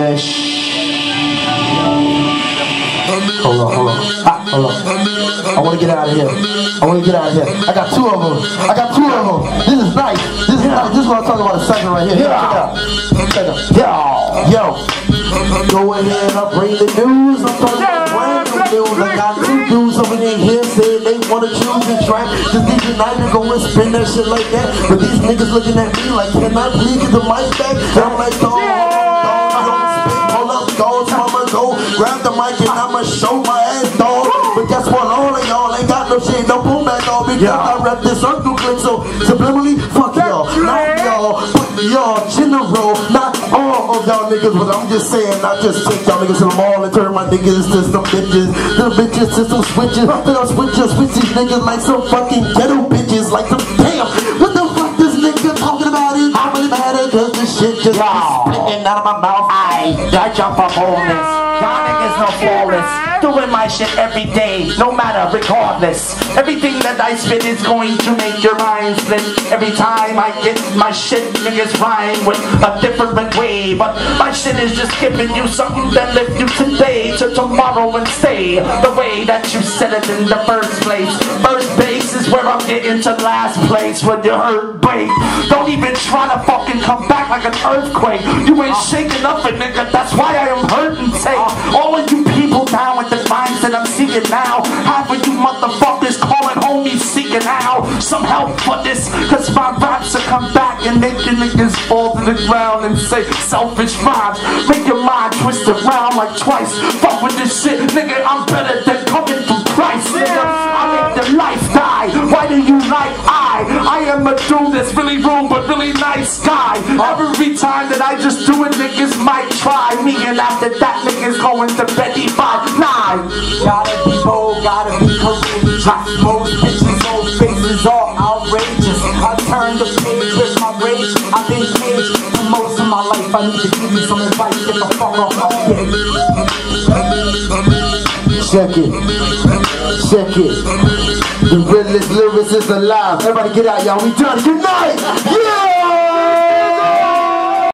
man. Hold on, hold on. Ah, hold on. I want to get out of here. I want to get out of here. I got two of them. I got two of them. This is nice. This is. This is what I'm talking about. A second right here. Here, check out. Check out. Yo, yo. Go ahead. I bring the news. I'm talking about brand new news. I got two dudes over there here saying they want to choose the track. Just these united go and spin that shit like that. But these niggas looking at me like, can I please get the mic back? And I'm like, grab the mic and I'ma show my ass, dog. But guess what? All of y'all ain't got no shit, no boom back, dog. Because I rap this circle clip, so subliminally, fuck y'all. Not y'all, but y'all general. Not all of y'all niggas, but I'm just saying, I just take y'all niggas to the mall and turn my niggas to some bitches. To the bitches to some switches. Then I'll switch these niggas like some fucking ghetto bitches. Like some damn. What the fuck this nigga talking about is how really matter cause this shit just spitting out of my mouth. I, I jump up on this. Y'all niggas no flawless. Doing my shit every day, no matter, regardless. Everything that I spit is going to make your mind split. Every time I get my shit, niggas rhyme with a different way. But my shit is just giving you something that lift you today to tomorrow and stay the way that you said it in the first place. First base is where I'm getting to last place when you hurt break. Don't even try to fucking come back like an earthquake. You ain't shaking up a nigga, that's why I am hurting. Take all of you people down with the minds that I'm seeing now. Half out some help for this. Cause my raps will come back and make you niggas fall to the ground and say selfish rhymes. Make your mind twist around like twice. Fuck with this shit, nigga, I'm better than coming from Christ, nigga. I make the life die. Why do you like I? I am a dude that's really rude but really nice guy. Every time that I just do it, niggas might try me, and after that, niggas going to Betty by nine. Gotta be bold, gotta be courageous. Most bitches, turn the page with my rage. I've been caged for most of my life. I need to give you some advice. Get the fuck off my dick. Check it. Check it. The realest lyricist alive. Everybody get out, y'all. We done. Good night. Yeah!